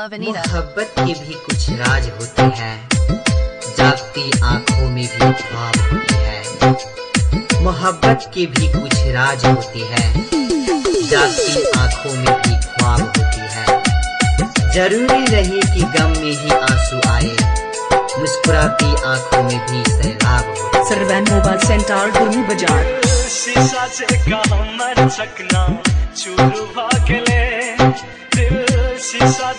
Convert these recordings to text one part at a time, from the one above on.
Love Anita. मोहब्बत के भी कुछ राज होते हैं जागती आँखों में भी ख्वाब होते हैं। मोहब्बत के भी कुछ राज होते हैं जागती आँखों में भी ख्वाब होती है। ज़रूरी नहीं कि गम में ही आँसू आए मुस्कुराती आँखों में भी सैलाब होते सरवैन मोबाइल सेंटर गुरमी बाज़ार। शीशा चेका हमर चकना, चूरू भागले। दिल शीशा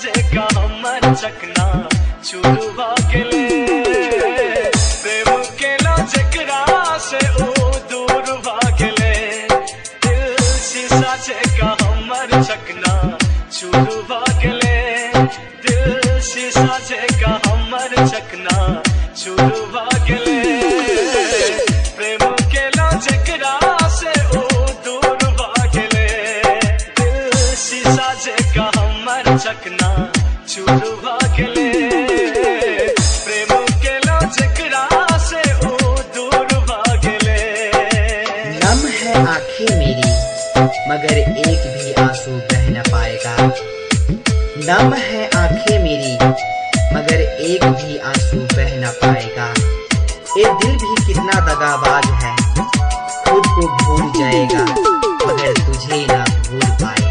से ओ दूर भागले। दिल शीशा चेका हमर चकना, चूरू भागले। दिल शीशा चकना, चूरू चकना भागले प्रेम के लो से ओ दूर भागले नम है आँखें मेरी, मगर एक भी आँसू बह न पाएगा। नम है आँखें मेरी, मगर एक भी आँसू बह न पाएगा। ये दिल भी कितना दगाबाज है, खुद को भूल जाएगा, मगर तुझे ना भूल पाएगा।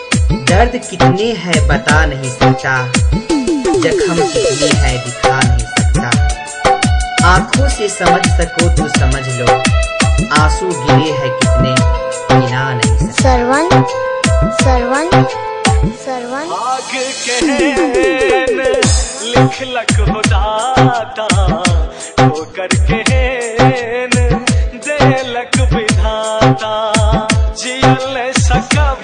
दर्द कितने हैं बता नहीं सकता। जख्म कितने है दिखा नहीं सकता। आँखों से समझ सको तो समझ लो। आँसू गिरे हैं कितने गिना नहीं सरवन सरवन सरवन आग लिख लख हो दाता ठोकर कहन दे लख विधाता। जियल सकब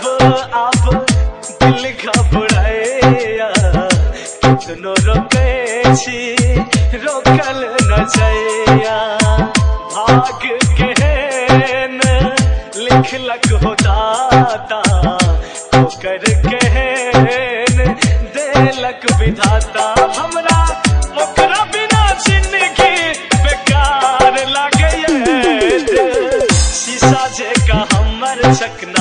कितनो रोके छी, रोकल न जैया भाग कहन लिख लख हो दाता, ठोकर कहन देलक विधाता। हमरा ओकरा बिना ज़िंदगी बेकार लागे शीशा जैका हमर चकना